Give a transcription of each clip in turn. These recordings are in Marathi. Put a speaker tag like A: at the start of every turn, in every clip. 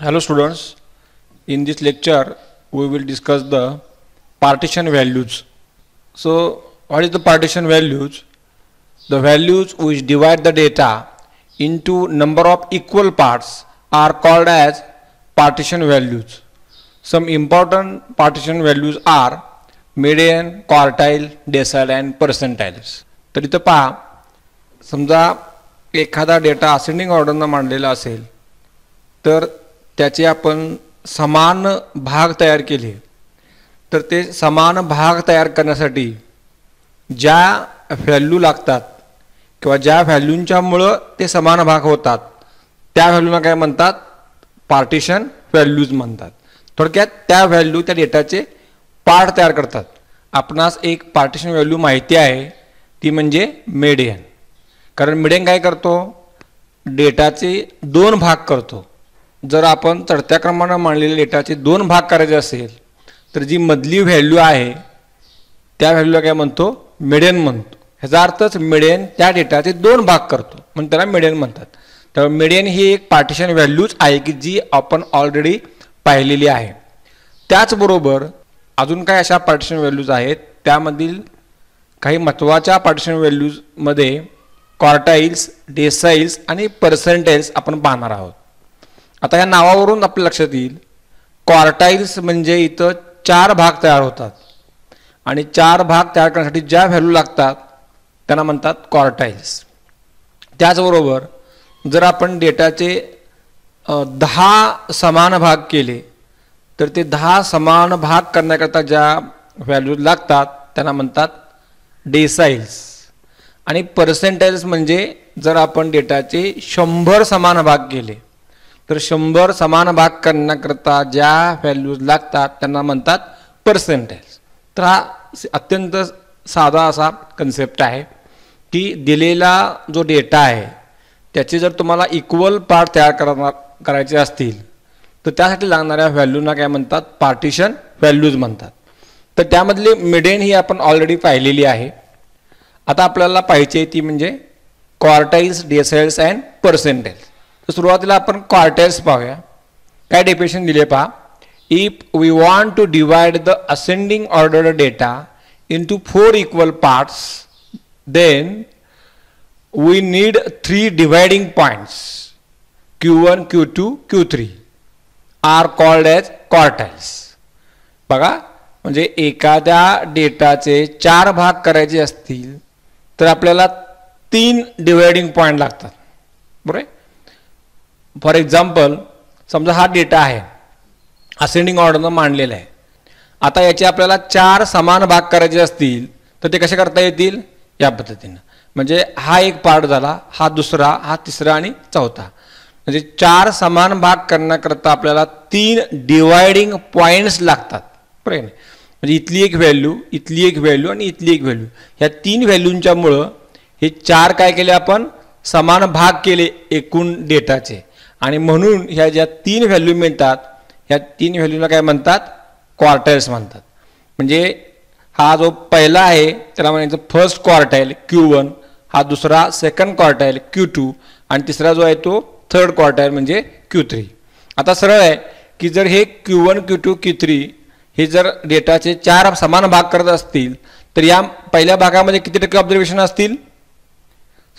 A: Hello students, in this lecture we will discuss the partition values. So what is the partition values? The values which divide the data into number of equal parts are called as partition values. Some important partition values are median, quartile, decile and percentiles. तर इथं पहा समजा एखादा डेटा असेंडिंग ऑर्डरनं मांडलेला असेल तर त्याचे आपण समान भाग तयार केले. तर ते समान भाग तयार करण्यासाठी ज्या व्हॅल्यू लागतात किंवा ज्या व्हॅल्यूंच्यामुळं ते समान भाग होतात त्या व्हॅल्यूला काय म्हणतात? पार्टिशन व्हॅल्यूज म्हणतात. थोडक्यात त्या व्हॅल्यू त्या डेटाचे पार्ट तयार करतात. आपणास एक पार्टिशन व्हॅल्यू माहिती आहे ती म्हणजे मेडियन कारण मिडियन काय करतो? डेटाचे दोन भाग करतो. जर आपण चढत्या क्रमानं मांडलेल्या डेटाचे दोन भाग करायचे असेल तर जी मधली व्हॅल्यू आहे त्या व्हॅल्यूला काय म्हणतो? मिडियन म्हणतो. ह्याचा अर्थच मिडियन त्या डेटाचे दोन भाग करतो. म्हणून त्याला मिडियन म्हणतात. तर मिडियन ही एक पार्टिशन व्हॅल्यूच आहे की जी आपण ऑलरेडी पाहिलेली आहे. त्याचबरोबर अजून काही अशा पार्टिशन व्हॅल्यूज आहेत? त्यामधील काही महत्त्वाच्या पार्टिशन व्हॅल्यूजमध्ये क्वार्टाईल्स डेसाईल्स आणि पर्सेंटाईल्स आपण पाहणार आहोत. आता या नावावरून आपल्या लक्षात येईल. क्वार्टाईल्स म्हणजे इथं चार भाग तयार होतात. आणि चार भाग तयार करण्यासाठी ज्या व्हॅल्यू लागतात त्यांना म्हणतात क्वार्टाईल्स त्याचबरोबर जर आपण डेटाचे दहा समान भाग केले तर ते दहा समान भाग करण्याकरता ज्या व्हॅल्यू लागतात त्यांना म्हणतात डेसाईल्स आणि पर्सेंटाईल्स म्हणजे जर आपण डेटाचे शंभर समान भाग केले तर शंभर समान भाग करण्याकरता ज्या व्हॅल्यूज लागतात त्यांना म्हणतात पर्सेंटेज तर हा अत्यंत साधा असा कन्सेप्ट आहे की दिलेला जो डेटा आहे त्याचे जर तुम्हाला इक्वल पार्ट तयार करणार करायचे असतील तर त्यासाठी लागणाऱ्या व्हॅल्यूना काय म्हणतात? पार्टिशन व्हॅल्यूज म्हणतात. तर त्यामधली मिडेन ही आपण ऑलरेडी पाहिलेली आहे. आता आपल्याला पाहिजे ती म्हणजे क्वार्टाईल्स डेसाईल्स अँड पर्सेंटेज तर सुरुवातीला आपण क्वार्टाईल्स पाहूया. काय डेफिनेशन दिले पहा? If we want to divide the ascending order data into four equal parts then we need three dividing points Q one Q two Q three are called as quartiles बघा म्हणजे एखाद्या डेटाचे चार भाग करायचे असतील तर आपल्याला तीन डिवायडिंग पॉईंट लागतात. बरोबर? फॉर एक्झाम्पल समजा हा डेटा आहे. असेंडिंग ऑर्डरनं मांडलेला आहे. आता याचे आपल्याला चार समान भाग करायचे असतील तर ते कसे करता येतील? या पद्धतीनं. म्हणजे हा एक पार्ट झाला हा दुसरा हा तिसरा आणि चौथा. म्हणजे चार समान भाग करण्याकरता आपल्याला तीन डिवायडिंग पॉईंट्स लागतात. बरोबर? म्हणजे इथली एक व्हॅल्यू इथली एक व्हॅल्यू आणि इथली एक व्हॅल्यू ह्या तीन व्हॅल्यूंच्यामुळं हे चार काय केले आपण? समान भाग केले एकूण डेटाचे आणि म्हणून ह्या ज्या तीन व्हॅल्यू मिळतात ह्या तीन व्हॅल्यूला काय म्हणतात? क्वार्टर्स म्हणतात. म्हणजे हा जो पहिला आहे त्याला म्हणायचं फर्स्ट क्वार्टाईल क्यू वन हा दुसरा सेकंड क्वार्टाईल क्यू टू आणि तिसरा जो आहे तो थर्ड क्वार्टाईल म्हणजे क्यू थ्री आता सरळ आहे की जर हे Q one Q two Q three हे जर डेटाचे चार समान भाग करत असतील तर या पहिल्या भागामध्ये किती टक्के ऑब्झर्वेशन असतील?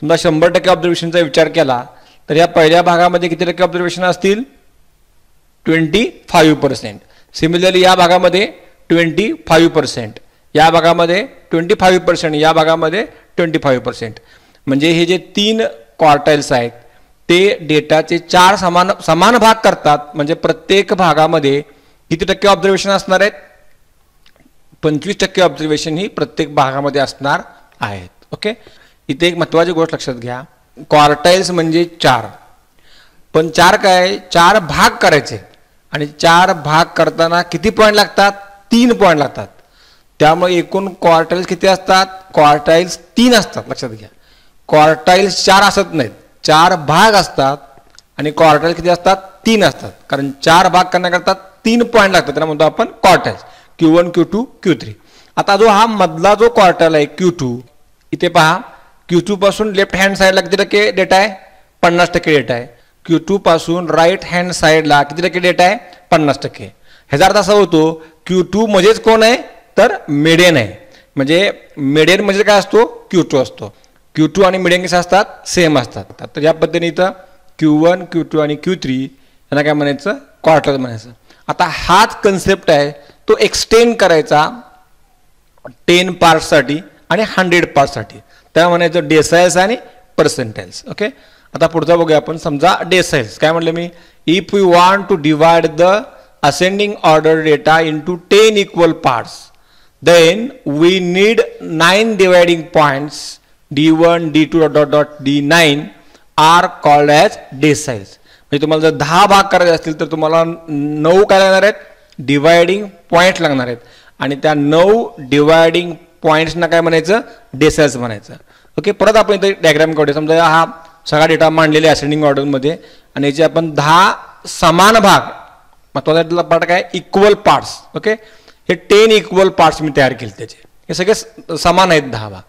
A: समजा शंभर टक्के ऑब्झर्वेशनचा विचार केला तर या पहिल्या भागामध्ये किती टक्के ऑब्झर्वेशन असतील? ट्वेंटी फाईव्ह पर्सेंट सिमिलरली या भागामध्ये ट्वेंटी फाईव्ह पर्सेंट या भागामध्ये ट्वेंटी फाईव्ह पर्सेंट या भागामध्ये ट्वेंटी फाईव्ह पर्सेंट म्हणजे हे जे तीन क्वार्टाईल्स आहेत ते डेटाचे चार समान समान भाग करतात. म्हणजे प्रत्येक भागामध्ये किती टक्के ऑब्झर्वेशन असणार आहेत? पंचवीस टक्के ऑब्झर्वेशन ही प्रत्येक भागामध्ये असणार आहेत. ओके इथे एक महत्त्वाची गोष्ट लक्षात घ्या. क्वार्टाईल्स म्हणजे चार. पण चार काय? चार भाग करायचे. आणि चार भाग करताना किती पॉईंट लागतात? तीन पॉईंट लागतात. त्यामुळे एकूण क्वार्टाईल्स किती असतात? क्वार्टाईल्स तीन असतात. लक्षात घ्या. क्वार्टाईल्स चार असत नाहीत. चार भाग असतात आणि क्वार्टाईल्स किती असतात? तीन असतात. कारण चार भाग करण्याकरता तीन पॉईंट लागतात. त्याला म्हणतो आपण quartiles Q one Q two Q three आता जो हा मधला जो क्वार्टाईल आहे क्यू टू इथे पहा. क्यू टूपासून लेफ्ट हँड साईडला किती टक्के डेटा आहे? पन्नास टक्के डेटा आहे. क्यू टू पासून राईट हँड साईडला किती टक्के डेटा आहे? पन्नास टक्के. ह्याचा अर्थ असा होतो क्यू टू मध्येच कोण आहे? तर मेडियन आहे. म्हणजे मेडियन म्हणजे काय असतो? क्यू टू असतो. क्यू टू आणि मिडियन कसे असतात? सेम असतात. तर या पद्धतीने इथं क्यू वन क्यू टू आणि क्यू थ्री यांना काय म्हणायचं? क्वार्टर म्हणायचं. आता हाच कन्सेप्ट आहे तो एक्सटेंड करायचा टेन पार्टसाठी आणि हंड्रेड पार्टसाठी त्या म्हणायचं डेसाइल्स आणि पर्सेंटाइल्स ओके आता पुढचा बघूया आपण. समजा डेसाइल्स काय म्हटलं मी? If you want to divide the ascending order data into ten equal parts then we need nine dividing points D one D two dot dot D nine are called as deciles म्हणजे तुम्हाला जर दहा भाग करायचे असतील तर तुम्हाला नऊ काय लागणार आहेत? डिवायडिंग पॉईंट लागणार आहेत. आणि त्या नऊ डिवायडिंग पॉईंट्सना काय म्हणायचं? डेसेल्स म्हणायचं. ओके परत आपण इथे डायग्राम काढूया. समजा हा सगळा डेटा मांडलेला आहे असेंडिंग ऑर्डरमध्ये आणि याचे आपण दहा समान भाग महत्त्वाचा पार्ट काय? इक्वल पार्ट्स ओके हे टेन इक्वल पार्ट्स मी तयार केले त्याचे. हे सगळे समान आहेत दहा भाग.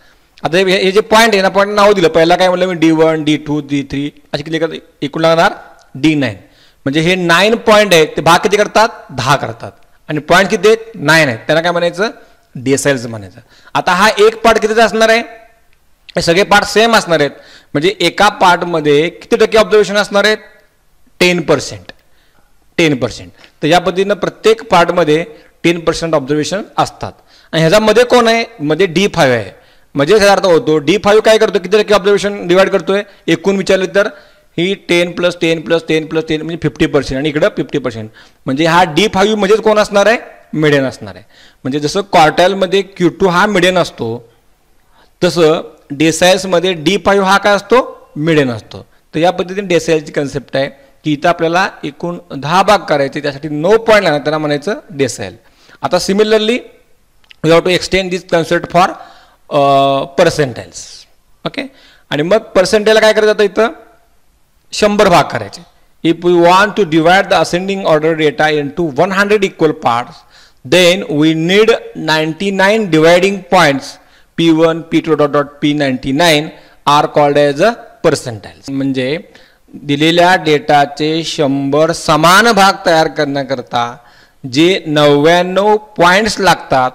A: आता हे जे पॉईंट आहे ना पॉईंट नाव दिलं. पहिला काय म्हणलं मी? D one D two D three असे किती करतात? एकूण लागणार डी नाईन म्हणजे हे नाईन पॉईंट आहे ते भाग किती करतात? दहा करतात. आणि पॉईंट किती आहेत? नाईन आहेत. त्यांना काय म्हणायचं? डेसाईल्स म्हणायचं. आता हा एक पार्ट कितीचा असणार आहे? हे सगळे पार्ट सेम असणार आहेत. म्हणजे एका पार्टमध्ये किती टक्के ऑब्झर्वेशन असणार आहेत? टेन पर्सेंट टेन पर्सेंट तर या पद्धतीनं प्रत्येक पार्टमध्ये टेन पर्सेंट ऑब्झर्वेशन असतात. आणि ह्याच्यामध्ये कोण आहे? मध्ये डी फाईव्ह आहे. म्हणजे ह्याचा अर्थ होतो डी फाईव्ह काय करतो किती टक्के ऑब्झर्वेशन डिवाइड करतोय? एकूण विचारले तर ही ten plus ten plus ten plus ten म्हणजे फिफ्टी पर्सेंट आणि इकडं फिफ्टी पर्सेंट म्हणजे हा डी फाईव्ह म्हणजेच कोण असणार आहे? मिडियन असणार आहे. म्हणजे जसं क्वार्टाईलमध्ये क्यू टू हा मिडियन असतो तसं डेसायल्समध्ये डी फाईव्ह हा काय असतो? मिडियन असतो. तर या पद्धतीने डेसायलची कन्सेप्ट आहे की इथं आपल्याला एकूण दहा भाग करायचे त्यासाठी नो पॉईंट लागणार त्यांना म्हणायचं डेसायल आता similarly we have to extend this concept for percentiles okay आणि मग पर्सेंटाईलला काय करायचं जातं इथं? शंभर भाग करायचे. If we want to divide the ascending order data into one hundred equal parts then we need ninety nine dividing points P one P two dot dot P a nine are called uh म्हणजे दिलेल्या डेटाचे शंभर समान भाग तयार करण्याकरता जे नव्याण्णव पॉईंट्स लागतात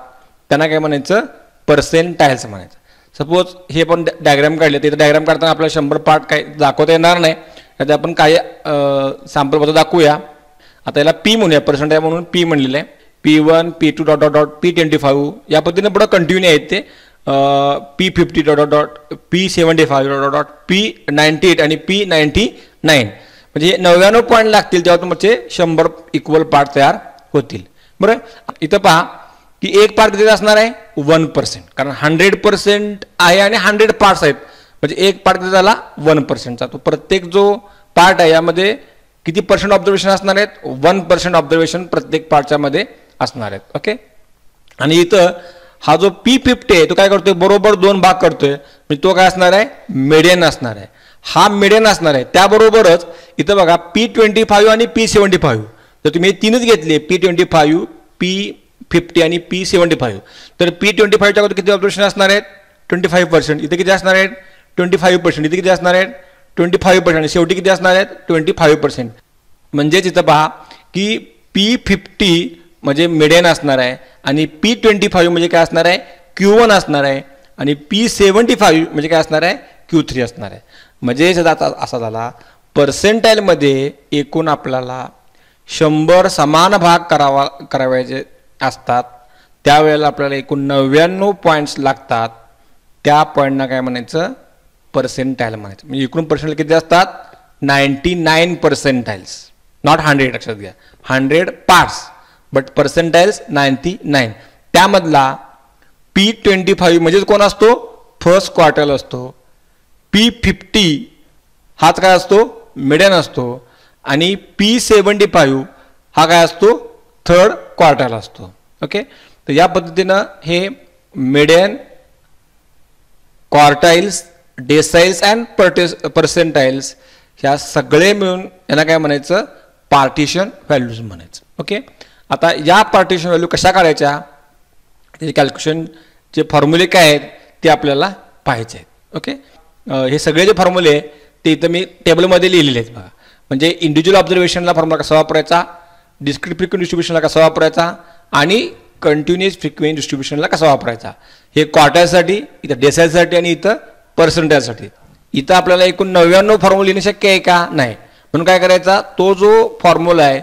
A: त्यांना काय म्हणायचं? पर्सेंटाईल्स म्हणायचं. सपोज हे पण डायग्राम काढले तिथं डायग्राम काढताना आपल्याला शंभर पार्ट काही दाखवता येणार नाही. त्यात आपण काही सॅम्पल पत्र दाखवूया. आता याला पी म्हणूया पर्सेंटाईल म्हणून पी म्हणलेलं आहे. P one P two dot dot dot P twenty five या पद्धतीने पुढं कंटिन्यू आहेत ते. P fifty dot dot dot P seventy five dot dot P ninety eight आणि पी नाईन्टी नाईन म्हणजे नव्याण्णव पॉईंट लागतील तेव्हा तुमचे शंभर इक्वल पार्ट तयार होतील. बरं? इथं पहा की एक पार्ट किती असणार आहे? वन पर्सेंट कारण हंड्रेड पर्सेंट आहे आणि हंड्रेड पार्ट्स आहेत. म्हणजे एक पार्ट किती झाला? वन पर्सेंटचा तो प्रत्येक जो पार्ट आहे यामध्ये किती पर्सेंट ऑब्झर्वेशन असणार आहेत? वन पर्सेंट ऑब्झर्वेशन प्रत्येक पार्टच्यामध्ये असणार आहेत ओके आणि इथं हा जो पी फिफ्टी आहे तो काय करतोय? बरोबर दोन भाग करतोय. म्हणजे तो काय असणार आहे? मिडियन असणार आहे. हा मिडियन असणार आहे. त्याबरोबरच इथं बघा पी ट्वेंटी फाईव्ह आणि पी सेवन्टी फाईव्ह तर तुम्ही हे तीनच घेतले P twenty five P fifty आणि पी सेवन्टी फाईव्ह तर पी ट्वेंटी फाईव्हच्या अगोदर किती ऑपरेशन असणार आहेत? ट्वेंटी फाईव्ह पर्सेंट इथे किती असणार आहेत? ट्वेंटी फाईव्ह पर्सेंट इथे किती असणार आहेत? ट्वेंटी फाईव्ह पर्सेंट शेवटी किती असणार आहेत? ट्वेंटी फाईव्ह पर्सेंट म्हणजेच इथं पहा की पी फिफ्टी म्हणजे मिडियन असणार आहे आणि पी ट्वेंटी फाईव्ह म्हणजे काय असणार आहे? क्यू वन असणार आहे. आणि पी सेवन्टी फाईव्ह म्हणजे काय असणार आहे? क्यू थ्री असणार आहे. म्हणजे आता असा झाला पर्सेंटाईलमध्ये एकूण आपल्याला शंभर समान भाग करावा करावायचे असतात. त्यावेळेला आपल्याला एकूण नव्याण्णव पॉईंट्स लागतात. त्या पॉईंटना काय म्हणायचं? पर्सेंटाईल म्हणायचं. म्हणजे एकूण पर्सेंट किती असतात? Ninety nine percentiles not hundred लक्षात घ्या. Hundred parts but percentiles ninety nine त्यामधला पी ट्वेंटी फाईव्ह म्हणजेच कोण असतो? फर्स्ट क्वार्टर असतो. पी फिफ्टी हाच काय असतो? मिडियन असतो. आणि पी सेवन्टी फाईव्ह हा काय असतो? थर्ड क्वार्टर असतो. ओके तर या पद्धतीनं हे मिडियन क्वार्टाईल्स डेसाईल्स अँड पर्टेस पर्सेंटाईल्स ह्या सगळे मिळून यांना काय म्हणायचं? पार्टिशन व्हॅल्यूज म्हणायचं. ओके आता या पार्टिशन व्हॅल्यू कशा काढायच्या? त्याचे कॅल्क्युलेशनचे फॉर्म्युले काय आहेत ते आपल्याला पाहायचे आहेत. ओके हे सगळे जे फॉर्म्युले ते इथं मी टेबलमध्ये लिहिलेले आहेत बघा. म्हणजे इंडिव्हिज्युअल ऑब्झर्वेशनला फॉर्म्युला कसा वापरायचा डिस्क्रिट फ्रिक्वेंट डिस्ट्रीब्युशनला कसा वापरायचा आणि कंटिन्युअस फ्रिक्वेंट डिस्ट्रीब्युशनला कसा वापरायचा. हे क्वार्टरसाठी इथं डेसायसाठी आणि इथं पर्सेंटेजसाठी इथं आपल्याला एकूण नव्याण्णव फॉर्म्युला लिहिणे शक्य आहे का? नाही. म्हणून काय करायचा? तो जो फॉर्म्युला आहे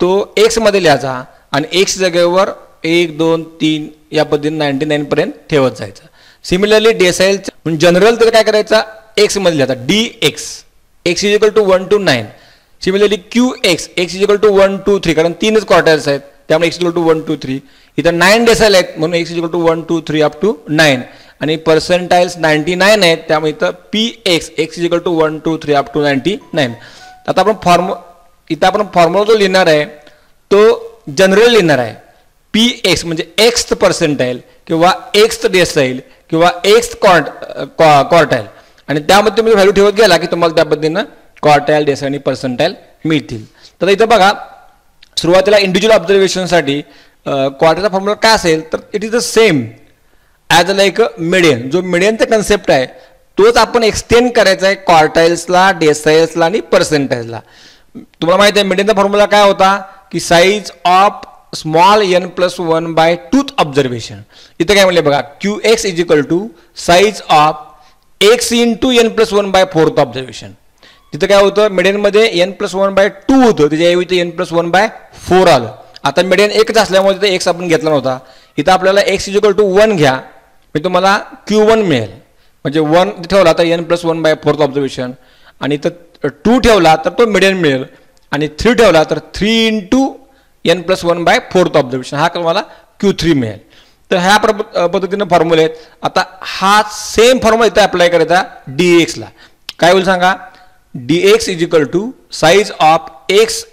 A: तो एक्समध्ये लिहायचा आणि एक्स जागेवर एक दोन तीन या पद्धतीने नाईन्टी नाईनपर्यंत ठेवत जायचं. सिमिलरली डेसाईल जनरल तर काय करायचा? एक्समध्ये लिहायचा. D X X is equal to one two nine similarly Q X X is equal to one two three कारण तीनच क्वार्टर्स आहेत. त्यामुळे X is equal to one two three इथं नाईन डेसाईल आहेत. म्हणून X is equal to one two three up to nine आणि पर्सेंटाईल्स नाईन्टी नाईन आहेत. त्यामुळे इथं P X X is equal to one two three up to ninety nine आता आपण फॉर्म इथं आपण फॉर्म्युला जो लिहिणार आहे तो जनरल लिहिणार आहे. पी एक्स म्हणजे एक्स पर्सेंटाईल किंवा एक्स डेसाईल किंवा एक्स कॉर्ट क्वार्टाईल आणि त्यामध्ये तुम्ही व्हॅल्यू ठेवत गेला की तुम्हाला त्या पद्धतीनं क्वार्टाईल डेसाईल आणि पर्सेंटाईल मिळतील. तर इथं बघा सुरुवातीला इंडिव्हिज्युअल ऑब्झर्वेशनसाठी क्वार्टरचा फॉर्म्युला काय असेल तर it is the same as uh like median जो मिडियनचा कन्सेप्ट आहे तोच आपण एक्सटेंड करायचा आहे क्वार्टाईल्सला डेसाईल्सला आणि पर्सेंटाईल्सला तुम्हाला माहिती आहे मिडियनचा फॉर्म्युला काय होता? की size of small N plus one by twoth observation इथं काय म्हणले बघा Q X is equal to size of X into N plus one by fourth observation तिथं काय होतं मिडियनमध्ये N plus one by two होतं त्याच्याऐवजी N plus one by four आलं. आता मिडियन एकच असल्यामुळे तिथं एक्स आपण घेतला नव्हता. इथं आपल्याला X is equal to one घ्या मी तुम्हाला क्यू वन मिळेल. म्हणजे वन ठेवला तर N plus one by fourth observation आणि इथं टू ठेवला तर तो मिडियन मिळेल. आणि थ्री ठेवला तर three into N plus one by fourth observation हा तुम्हाला क्यू थ्री मिळेल. तर ह्या प्र पद्धतीनं फॉर्म्युले आहेत. आता हा सेम फॉर्म्युला इथं अप्लाय करायचा डी एक्सला काय होईल सांगा? D X is equal to size of X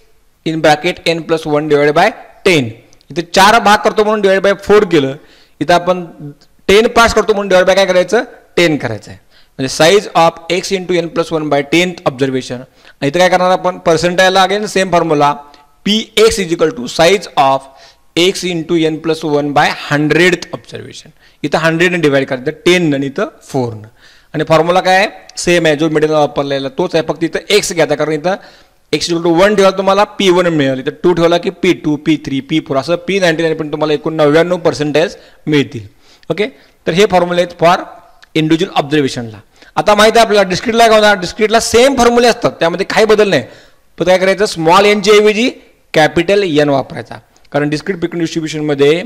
A: in bracket N plus one divide by ten इथे चार भाग करतो म्हणून डिवाइड बाय फोर केलं. इथं आपण टेन पास करतो म्हणून डिवाइड बाय काय करायचं? टेन करायचं आहे म्हणजे size of X into N plus one by tenth observation इथं काय करणार आपण? पर्सेंटायला again same formula P X is equal to size of X into N plus one by hundred observation इथं हंड्रेडने डिवाइड करायचं टेन आणि इथं फोरनं आणि फॉर्म्युला काय आहे? सेम आहे. जो मिडियम वापरलेला तोच आहे. फक्त इथं एक्स घ्यायचा कारण इथं एक्स इक्वल टू वन ठेवला तुम्हाला पी वन मिळेल. इथं टू ठेवला की P two P three P four असं पी नाईन्टी नाईन पण तुम्हाला एकूण नव्याण्णव पर्सेंटेज मिळतील. ओके तर हे फॉर्म्युले आहेत फॉर इंडिव्हिज्युअल ऑब्झर्वेशनला. आता माहिती आहे आपल्याला डिस्क्रिटला काय होणार? डिस्क्रिटला सेम फॉर्म्युले असतात. त्यामध्ये काही बदल नाही. पण काय करायचं? स्मॉल एनच्या ऐवजी कॅपिटल एन वापरायचा. कारण डिस्क्रिट फ्रिक्वेंट डिस्ट्रीब्युशनमध्ये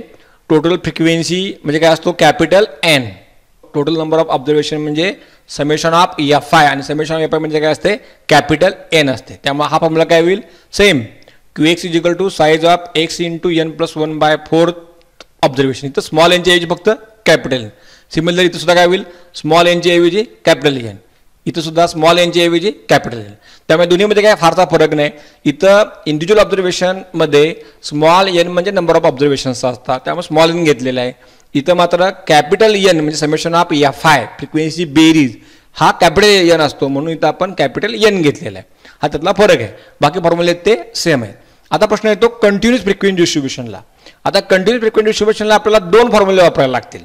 A: टोटल फ्रिक्वेन्सी म्हणजे काय असतो? Capital N total number of observation म्हणजे समेशन ऑफ एफ आय आणि समेशन ऑफ एफ आय म्हणजे काय असते? कॅपिटल एन असते. त्यामुळे हा फॉर्म्युला काय होईल? Same Q X is equal to size of X into N plus one by fourth observation इथं स्मॉल एनच्या ऐवजी फक्त कॅपिटल एन सिमिलर इथं सुद्धा काय होईल? स्मॉल एनच्या ऐवजी कॅपिटल एन इथं सुद्धा स्मॉल एनच्या ऐवजी कॅपिटल एन त्यामुळे दोन्हीमध्ये काय फारसा फरक नाही. इथं इंडिव्हिज्युअल ऑब्झर्वेशनमध्ये स्मॉल एन म्हणजे नंबर ऑफ ऑब्झर्वेशन्स असतात. त्यामुळे स्मॉल एन घेतलेला आहे. इथं मात्र कॅपिटल एन म्हणजे summation of F I frequency बेरीज हा कॅपिटल एन असतो म्हणून इथं आपण कॅपिटल एन घेतलेला आहे. हा त्यातला फरक आहे. बाकी फॉर्म्युले ते सेम आहे आता प्रश्न येतो कंटिन्युअस फ्रिक्वेन्सी डिस्ट्रीब्युशनला आता कंटिन्युअस फ्रिक्वेन्सी डिस्ट्रीब्युशनला आपल्याला दोन फॉर्म्युले वापरायला लागतील.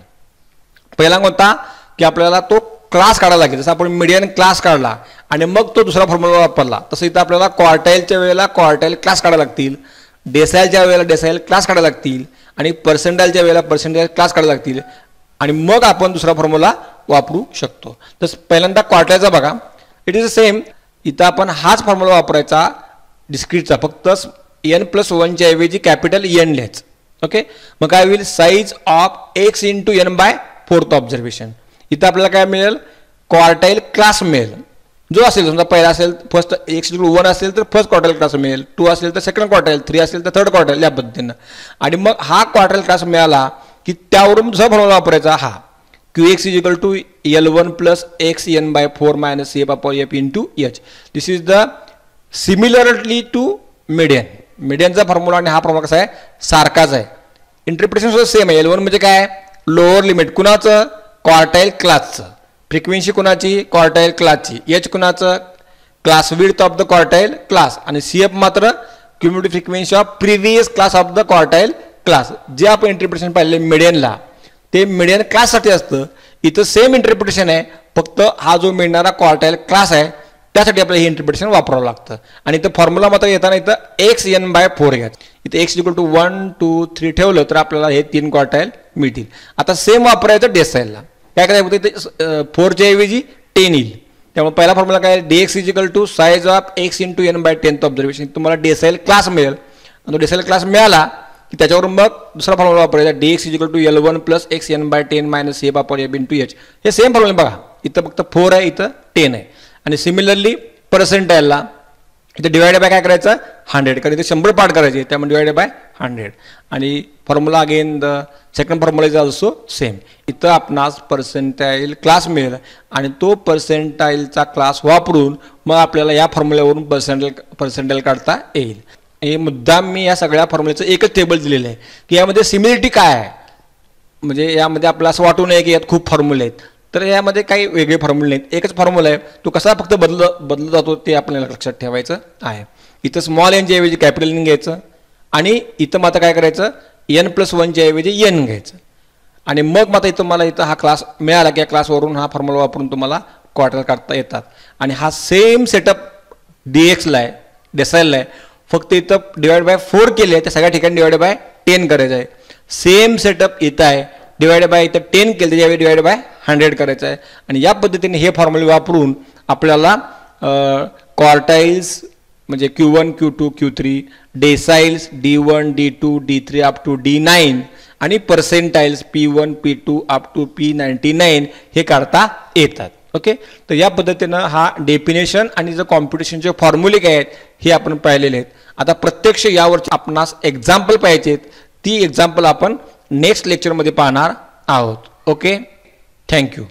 A: पहिला कोणता? की आपल्याला तो क्लास काढायला लागेल. जसं आपण मीडियन क्लास काढला आणि मग तो दुसरा फॉर्म्युला वापरला तसं इथं आपल्याला क्वार्टाईलच्या वेळेला क्वार्टाईल क्लास काढायला लागतील. डेसाईलच्या वेळेला डेसाईल क्लास काढायला लागतील. आणि पर्सेंटाईलच्या वेळेला पर्सेंटाईल क्लास काढायला लागतील. आणि मग आपण दुसरा फॉर्म्युला वापरू शकतो. तर पहिल्यांदा क्वार्टाईलचा बघा. इट इज द सेम इथं आपण हाच फॉर्म्युला वापरायचा डिस्क्रीटचा फक्त एन प्लस वनच्या ऐवजी कॅपिटल एन लिहायचं. ओके मग काय होईल? Size of X into N by fourth observation. इथं आपल्याला काय मिळेल? क्वार्टाईल क्लास मिळेल. जो असेल समजा पहिला असेल फर्स्ट एक्स वन असेल तर फर्स्ट क्वार्टल क्लास मिळेल. टू असेल तर सेकंड क्वार्टाईल थ्री असेल तर थर्ड क्वार्टाईल या पद्धतीनं. आणि मग हा क्वार्टल क्लास मिळाला की त्यावरून दुसरा फॉर्म्युला वापरायचा हा. Q X is equal to L one plus X N by four minus F upon F into H this is the similarly to median मिडियनचा formula आणि हा फॉर्म्युला कसा आहे? सारखाच आहे. इंटरप्रिटेशन सुद्धा सेम आहे. एल वन म्हणजे काय? लोअर लिमिट कुणाचं? क्वार्टाईल क्लासचं. फ्रिक्वेन्सी कुणाची? क्वार्टाईल क्लासची. एच कुणाचं? Class width of the quartile class. आणि सी एफ मात्र community frequency of previous class of the quartile class जे आपण इंटरप्रिटेशन पाहिले मिडियनला ते मिडियन क्लाससाठी असतं. इथं सेम इंटरप्रिटेशन आहे. फक्त हा जो मिळणारा क्वार्टाईल क्लास आहे त्यासाठी आपल्याला हे इंटरप्रिटेशन वापरावं लागतं. आणि इथं फॉर्म्युला मात्र येताना इथं एक्स एन बाय फोर घ्या. इथं X equal to one two three ठेवलं तर आपल्याला हे तीन क्वार्टाईल मिळतील. आता सेम वापरायचं डेसाईलला काय करायचं इथे फोरच्या ऐवजी टेन येईल. त्यामुळे पहिला फॉर्म्युला काय? D X equal to size of X into N by tenth observation तुम्हाला डेसाईल क्लास मिळेल. आणि तो डेसाईल क्लास मिळाला की त्याच्यावरून मग दुसरा फॉर्म्युला वापरायचा. D X is equal to L one plus X N by ten minus ए बापर एब इन टू एच हे सेम फॉर्म्युला बघा. इथं फक्त फोर आहे इथं टेन आहे. आणि सिमिलरली पर्सेंटाईलला इथे डिवाइड बाय काय करायचं? हंड्रेड कारण इथे शंभर पार्ट करायचे त्यामुळे डिवाइड बाय हंड्रेड आणि formula again the second formula is also same इथं आपणास पर्सेंटाईल क्लास मिळेल आणि तो पर्सेंटाईलचा क्लास वापरून मग आपल्याला या फॉर्म्युल्यावरून पर्सेंटाईल पर्सेंटाईल काढता येईल. हे मुद्दाम मी या सगळ्या फॉर्म्युल्याचं एकच टेबल दिलेलं आहे. की यामध्ये सिमिलिटी काय आहे? म्हणजे यामध्ये आपल्याला असं वाटू नये की यात खूप फॉर्म्युले आहेत. तर यामध्ये काही वेगळे फॉर्म्युले नाहीत. एकच फॉर्म्युला आहे तो कसा फक्त बदल बदलत जातो ते आपल्याला लक्षात ठेवायचं आहे. इथं स्मॉल एनच्या ऐवजी कॅपिटल एन घ्यायचं आणि इथं मात्र काय करायचं? एन प्लस वनच्या ऐवजी एन घ्यायचं. आणि मग मात्र इथं मला इथं हा क्लास मिळाला की या क्लासवरून हा फॉर्म्युला वापरून तुम्हाला क्वार्टर काढता येतात. आणि हा सेम सेटअप डी एक्सला आहे डेसायलला आहे. फक्त इथं डिवाइड बाय फोर केले आहे त्या सगळ्या ठिकाणी डिवाइड बाय टेन करायचं आहे. सेम सेटअप इथं आहे. डिवाइड बाय इथं टेन केलं त्याच्यावेळी डिवाइड बाय हंड्रेड करायचं आहे. आणि या पद्धतीने हे फॉर्म्युले वापरून आपल्याला क्वार्टाईल्स म्हणजे Q one Q two Q three deciles D one D two D three up to D nine आणि percentiles P one P two up to P ninety nine हे काढता येतात. ओके तर या पद्धतीनं हा डेफिनेशन आणि जे कॉम्पिटिशनचे फॉर्म्युले काय आहेत हे आपण पाहिलेले आहेत. आता प्रत्यक्ष यावर आपणास एक्झाम्पल पाहिजेत. ती एक्झाम्पल आपण नेक्स्ट लेक्चरमध्ये पाहणार आहोत. ओके? Thank you.